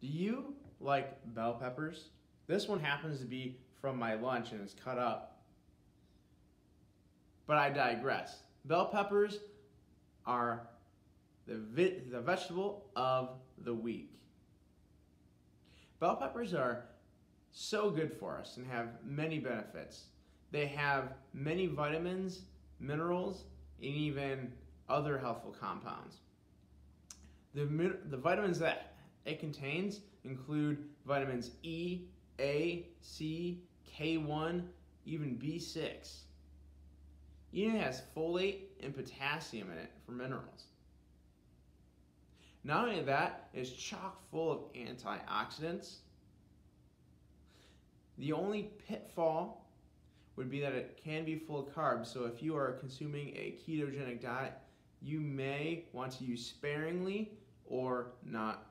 Do you like bell peppers? This one happens to be from my lunch and it's cut up. But I digress. Bell peppers are the, the vegetable of the week. Bell peppers are so good for us and have many benefits. They have many vitamins, minerals, and even other healthful compounds. The, the vitamins that it contains include vitamins E, A, C, K1, even B6. It has folate and potassium in it for minerals. Not only that, it's chock full of antioxidants. The only pitfall would be that it can be full of carbs. So if you are consuming a ketogenic diet, you may want to use sparingly or not.